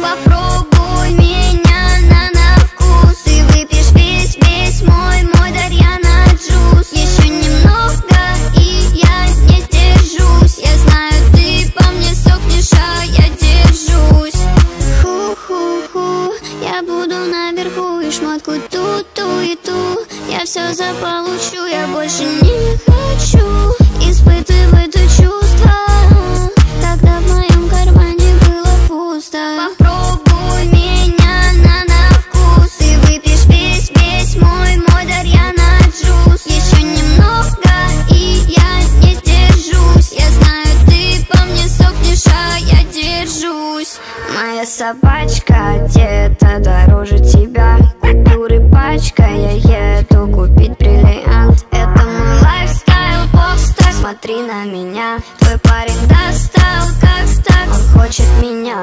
Попробуй меня на, на вкус. Ты выпьешь весь, весь мой, мой Дарьяна джуз Еще немного, и я не сдержусь. Я знаю, ты по мне сохнешь, а я держусь. Ху-ху-ху, я буду наверху. И шмотку ту-ту и ту. Я все заполучу, я больше не хочу мне сохнешь, а я держусь. Моя собачка где-то дороже тебя. Купюры пачка, я еду купить бриллиант. Это мой лайфстайл, попстар Смотри на меня, твой парень достал